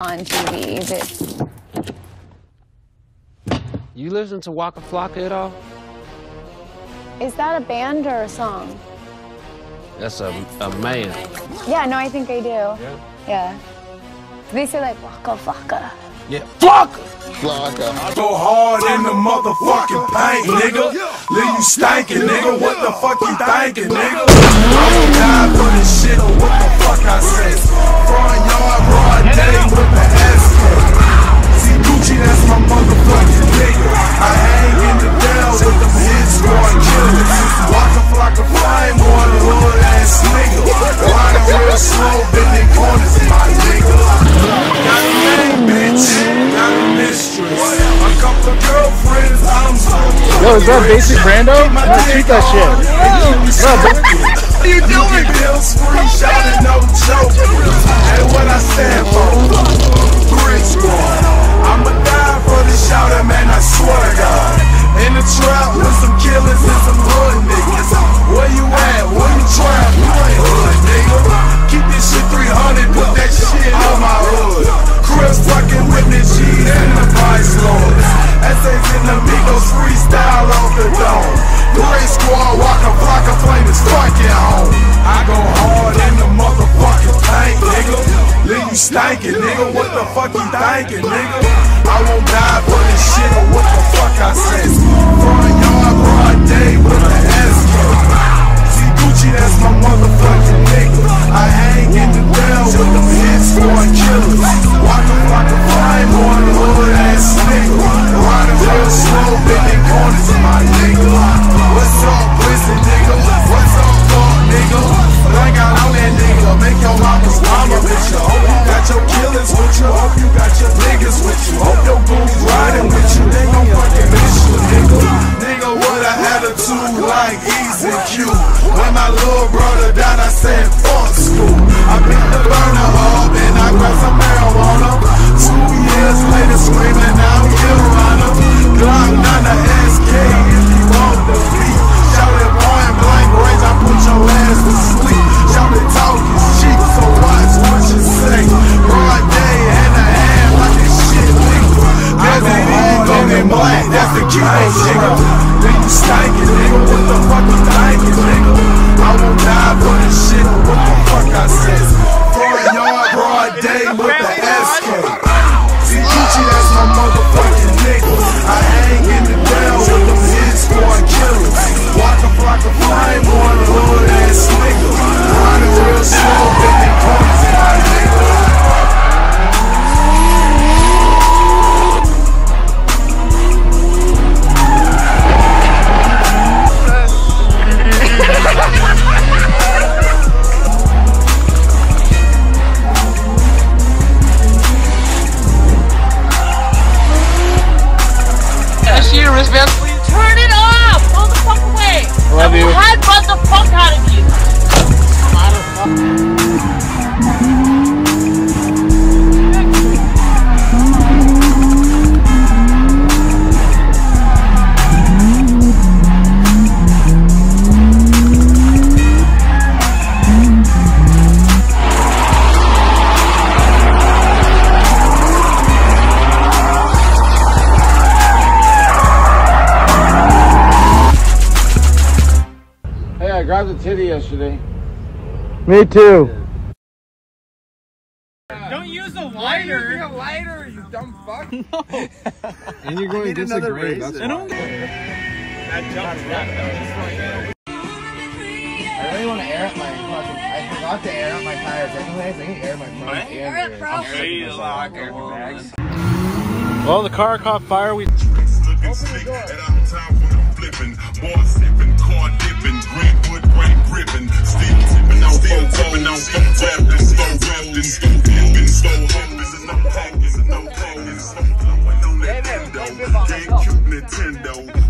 on TV that You listen to Waka Flocka at all? is that a band or a song? That's a, a man. Yeah, no, I think I do. Yeah. Yeah. They say like waka flocka. Yeah. Flocka! I go hard in the motherfucking paint, nigga. Leave you stankin', nigga. What the fuck you thinking, nigga? Yo, is that basic Brando? Let's treat that shit. No, but- What you doing? Bills free, shouting no joke. And what I stand for, Stankin', nigga. What the fuck you thinking, nigga? I won't die for this shit or what the fuck I said. Front yard, broad day with the SK. See Gucci, that's my motherfucking nigga. I hang in the down with them hit squad killers. Niggas with you. Hope your goons riding with you. They gon' fucking miss you, nigga. Nigga, what a attitude like Easy Q. When my little brother died, I said fuck school. I picked the burner up and I grabbed some marijuana. Two years later, screaming out, Your nigga. Then you stankin', nigga. What the fuck you thinking, nigga? I won't die for this shit what the fuck I said. I your wristband. Turn it off! Go the fuck away! Love you. Headbutt the fuck out of you! I grabbed a titty yesterday. Me too. Don't use a lighter! A lighter, you dumb fuck. And you're going against the grain. That's why. I really want to air up my fucking. I forgot to air up my tires anyways. I need to air my front and rear. I'm sick of this all bags. Well, the car caught fire. We Looking slick, and flipping, more sipping, car dipping, greenwood gripping, tipping, I'm still tipping, I'm still still rapping, still dipping, still and I'm packing, and I'm packing, blowing on that GameCube Nintendo.